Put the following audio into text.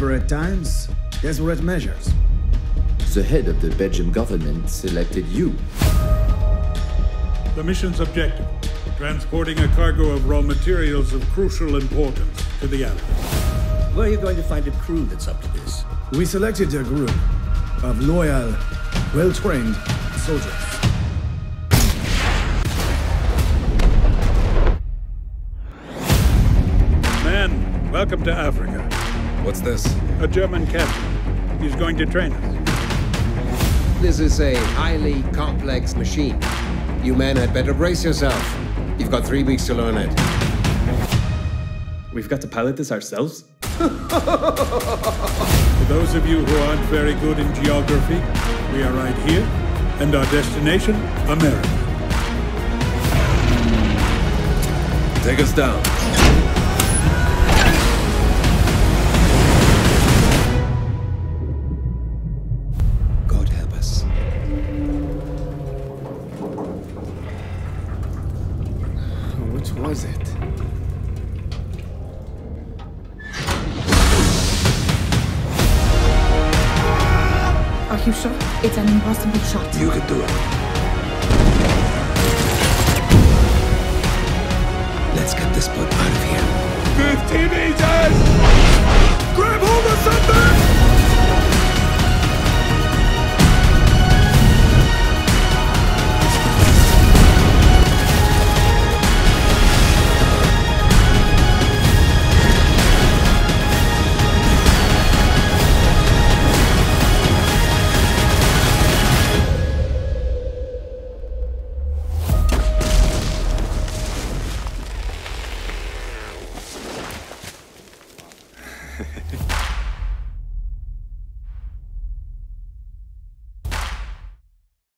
desperate times, desperate measures. The head of the Belgian government selected you. The mission's objective transporting a cargo of raw materials of crucial importance to the Allies. Where are you going to find a crew that's up to this? We selected a group of loyal, well trained soldiers. Men, welcome to Africa. What's this? A German captain. He's going to train us. This is a highly complex machine. You men had better brace yourself. You've got three weeks to learn it. We've got to pilot this ourselves? For those of you who aren't very good in geography, we are right here, and our destination, America. Take us down. Was it? Are you sure? It's an impossible shot. You can do it. Let's get this boat out of here. 50 meters! Ha ha ha.